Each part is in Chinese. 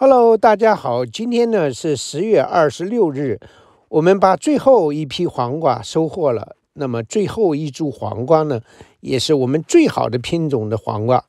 Hello，大家好，今天呢是十月二十六日，我们把最后一批黄瓜收获了。那么最后一株黄瓜呢，也是我们最好的品种的黄瓜。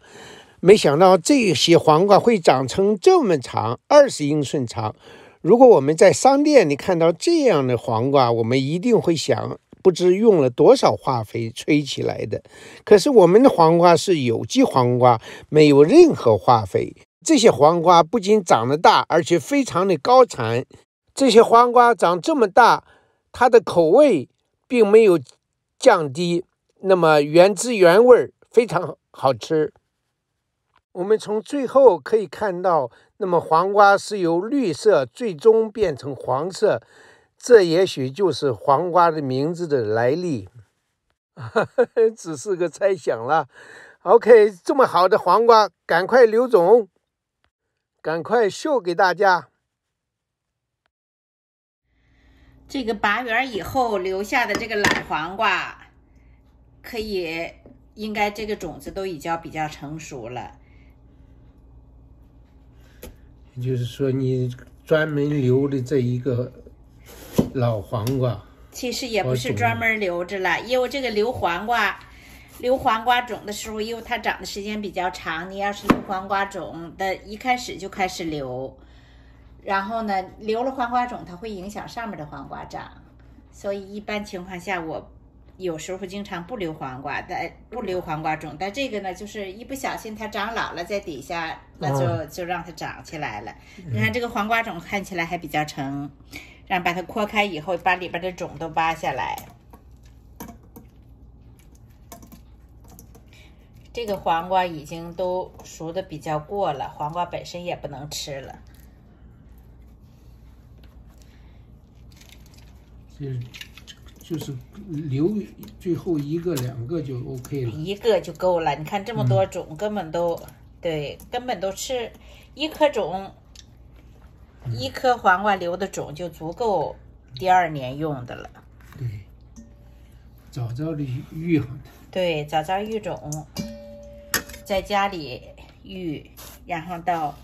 没想到这些黄瓜会长成这么长，二十英寸长。如果我们在商店里看到这样的黄瓜，我们一定会想，不知用了多少化肥吹起来的。可是我们的黄瓜是有机黄瓜，没有任何化肥。这些黄瓜不仅长得大，而且非常的高产。这些黄瓜长这么大，它的口味并没有降低，那么原汁原味，非常好吃。我们从最后可以看到，那么黄瓜是由绿色最终变成黄色，这也许就是黄瓜的名字的来历。只是个猜想了。OK，这么好的黄瓜，赶快留种。赶快秀给大家！这个拔园以后留下的这个老黄瓜，可以，应该这个种子都已经比较成熟了。也就是说，你专门留的这一个老黄瓜，其实也不是专门留着了，因为这个留黄瓜。留黄瓜种的时候，因为它长的时间比较长，你要是留黄瓜种的，一开始就开始留，然后呢，留了黄瓜种，它会影响上面的黄瓜长，所以一般情况下，我有时候经常不留黄瓜，但不留黄瓜种。但这个呢，就是一不小心它长老了，在底下，那就就让它长起来了。你看这个黄瓜种看起来还比较成，然后把它扩开以后，把里边的种都挖下来。这个黄瓜已经都熟的比较过了，黄瓜本身也不能吃了。就就是留最后一个两个就 OK 了，一个就够了。你看这么多种，根本都对，根本都吃一颗种，一颗黄瓜留的种就足够第二年用的了。对，早早的育好的。对，早早育种。在家里育，然后到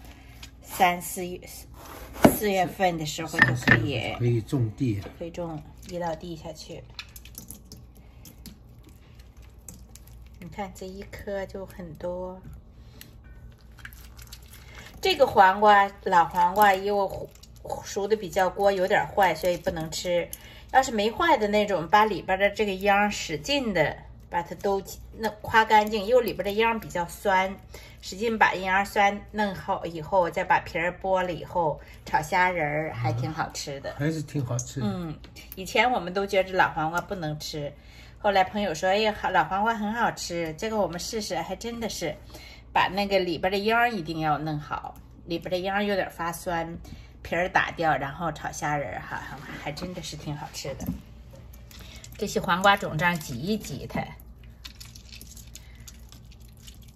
三四月四月份的时候就可以可以种地，可以种移到地下去。你看这一颗就很多。这个黄瓜老黄瓜，因为熟的比较过，有点坏，所以不能吃。要是没坏的那种，把里边的这个秧使劲的。把它都弄夸干净，因为里边的秧比较酸，使劲把秧酸弄好以后，再把皮儿剥了以后炒虾仁儿，还挺好吃的，还是挺好吃。嗯，以前我们都觉着老黄瓜不能吃，后来朋友说，哎，好，老黄瓜很好吃，这个我们试试，还真的是，把那个里边的秧一定要弄好，里边的秧有点发酸，皮儿打掉，然后炒虾仁儿，哈，还真的是挺好吃的。这些黄瓜种这样挤一挤它。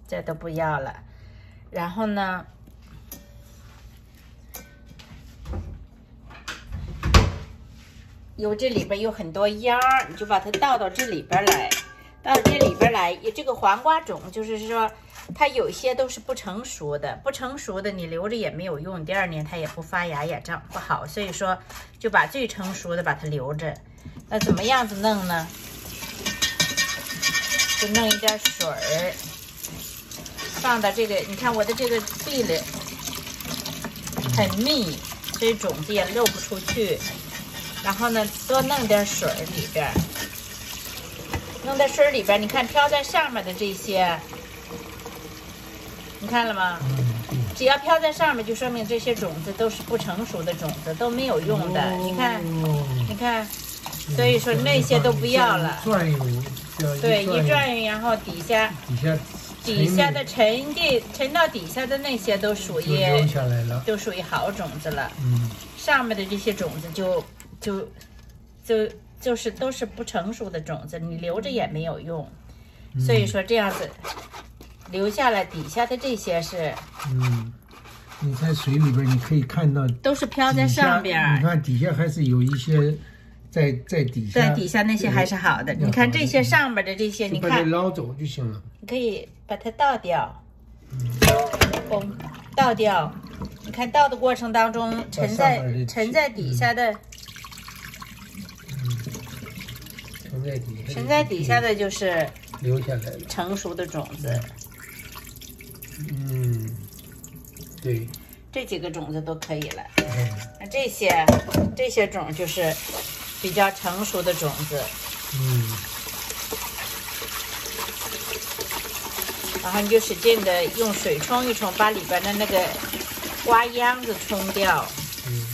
这都不要了，然后呢，有这里边有很多秧，你就把它倒到这里边来，倒到这里边来。这个黄瓜种就是说，它有些都是不成熟的，不成熟的你留着也没有用，第二年它也不发芽，也长不好。所以说，就把最成熟的把它留着。那怎么样子弄呢？就弄一点水儿。放到这个，你看我的这个地里很密，所以种子也漏不出去。然后呢，多弄点水里边，弄在水里边。你看飘在上面的这些，你看了吗？只要飘在上面，就说明这些种子都是不成熟的种子，都没有用的。你看，你看，所以说那些都不要了。转悠，对，一转悠，然后底下底下。底下的沉地沉到底下的那些都属于留下来了，都属于好种子了。嗯，上面的这些种子就就就就是都是不成熟的种子，你留着也没有用。所以说这样子留下来，底下的这些是嗯，你在水里边你可以看到都是飘在上边。你看底下还是有一些在在底下，在底下那些还是好的。你看这些上面的这些，你看捞走就行了。你可以。把它倒掉，嘣，倒掉，你看倒的过程当中，沉在沉在底下的沉在底下，沉在底下的就是留下来了。成熟的种子，嗯，对，这几个种子都可以了。嗯那这些这些种就是比较成熟的种子，嗯然后你就使劲的用水冲一冲，把里边的那个瓜秧子冲掉。嗯，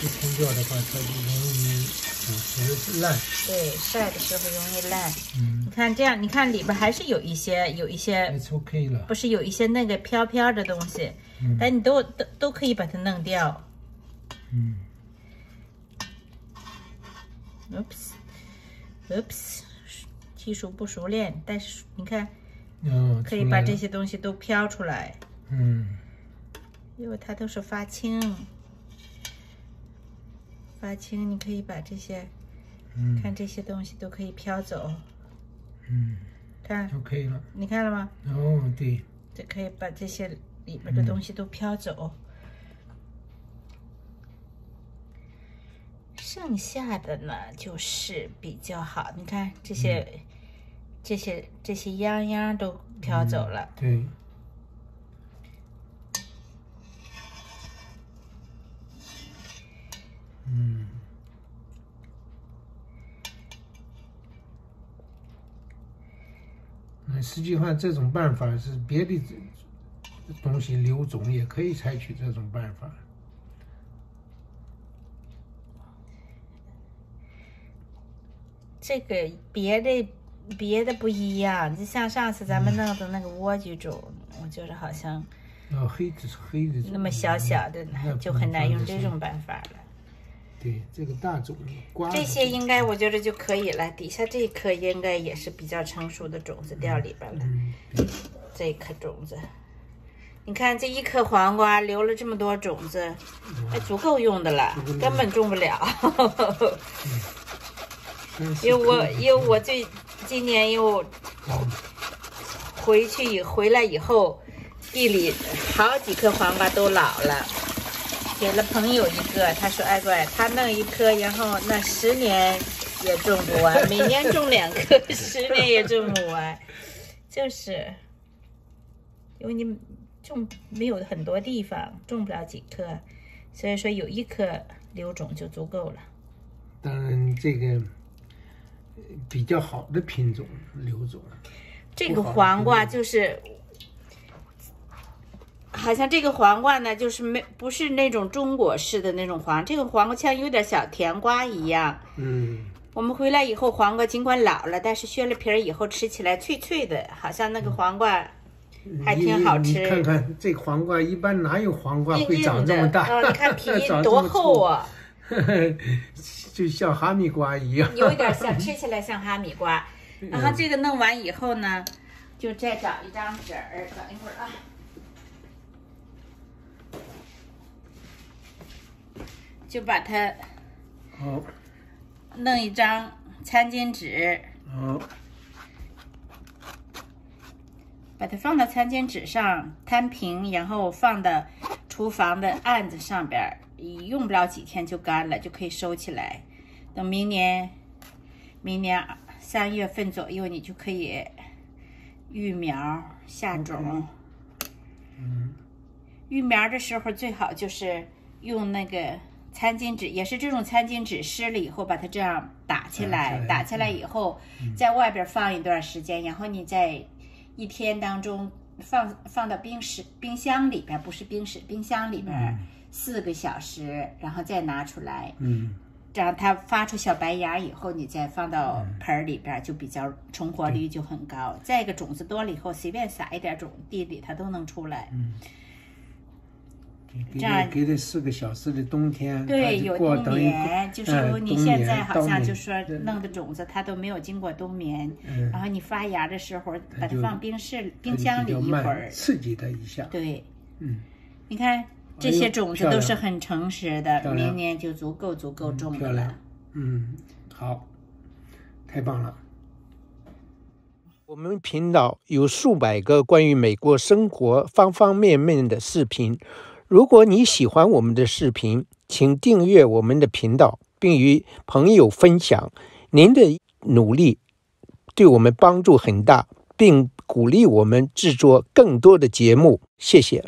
不冲掉的话，它就容易腐蚀烂。对，晒的时候容易烂。嗯你看这样，你看里边还是有一些有一些，，It's OK 了。不是有一些那个飘飘的东西，嗯但你都都都可以把它弄掉。嗯 Oops，Oops，技术不熟练，但是你看嗯，可以把这些东西都飘出来，嗯因为它都是发青。发青，你可以把这些，嗯看这些东西都可以飘走。嗯看，可以了。你看了吗？哦，对，就可以把这些里面的东西都飘走。剩下的呢，就是比较好。你看这些、这些、这些秧秧都飘走了。对，嗯，那实际上这种办法是别的东西留种也可以采取这种办法。这个别的别的不一样，就像上次咱们弄的那个莴苣种，我觉得好像要黑的是黑的，那么小小的呢，就很难用这种办法了。对这个大种瓜这些应该我觉得就可以了。底下这一颗应该也是比较成熟的种子掉里边了。嗯，这一颗种子，你看这一颗黄瓜留了这么多种子，还，足够用的了，根本种不了。但 是因为我因为我最今年又回去以回来以后，地里好几颗黄瓜都老了。给了朋友一个，他说：“哎乖，他弄一颗，然后那十年也种不完，每年种两颗，十年也种不完，就是因为你种没有很多地方，种不了几颗，所以说有一颗留种就足够了。当然这个呃比较好的品种留种，这个黄瓜就是，好像这个黄瓜呢，就是没不是那种中国式的那种黄，这个黄瓜像有点小甜瓜一样。嗯，我们回来以后，黄瓜尽管老了，但是削了皮儿以后吃起来脆脆的，好像那个黄瓜还挺好吃。你你看看这黄瓜，一般哪有黄瓜会长这么大？哦，你看皮 多厚啊，粗，就像哈密瓜一样。有一点像，吃起来像哈密瓜。然后这个弄完以后呢，就再找一张纸儿，等一会儿啊。就把它好，弄一张餐巾纸，好，把它放到餐巾纸上摊平，然后放到厨房的案子上边儿，用不了几天就干了，就可以收起来。等明年，明年三月份左右，你就可以育苗下种。嗯，育苗的时候最好就是用那个餐巾纸，也是这种餐巾纸湿了以后，把它这样打起来，打起来打起来以后，在外边放一段时间，然后你在一天当中放放到冰室冰箱里边，不是冰室，冰箱里边四个小时，然后再拿出来，嗯，这样它发出小白芽以后，你再放到盆儿里边，就比较成活率就很高。再一个种子多了以后，随便撒一点种地里，它都能出来。嗯这样给它四个小时的冬天，对，有冬眠，就是你现在好像就说弄的种子，它都没有经过冬眠，嗯然后你发芽的时候把它放冰室、冰箱里一会儿，刺激它一下。对，嗯，你看这些种子都是很诚实的，明年就足够足够种的了。嗯，好，太棒了。我们频道有数百个关于美国生活方方面面的视频，如果你喜欢我们的视频，请订阅我们的频道，并与朋友分享。您的努力对我们帮助很大，并鼓励我们制作更多的节目。谢谢。